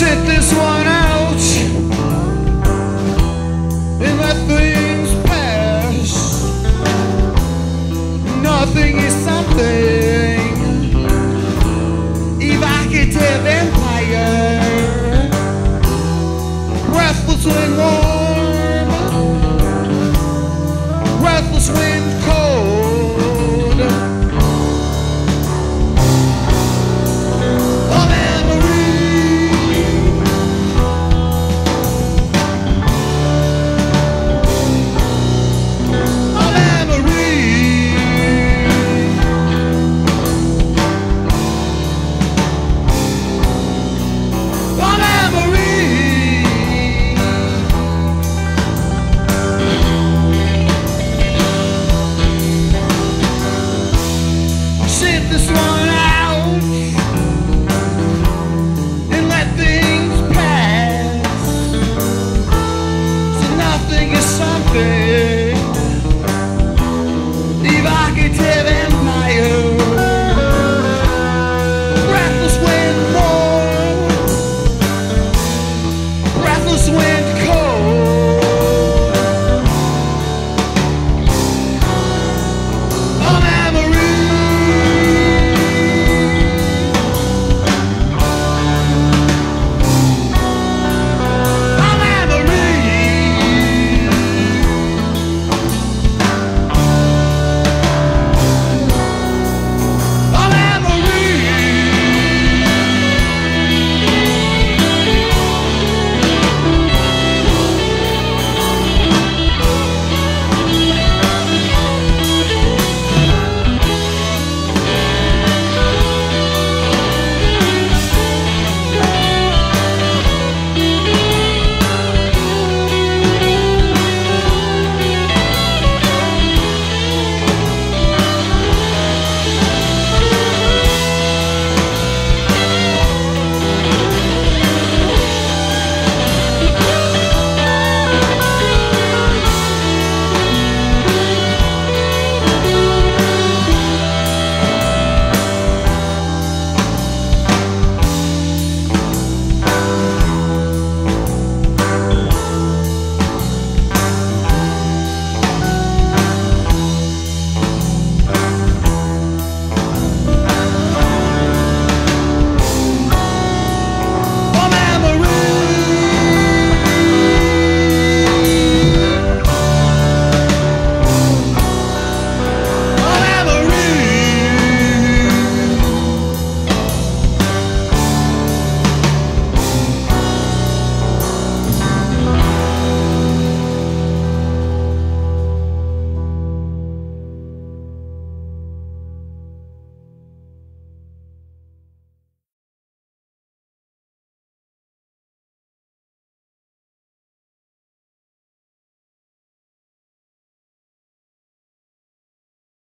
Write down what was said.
sit this one out and let things pass. Nothing is something. Evocative empire, breathless and warm, breathless wind.